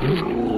清楚。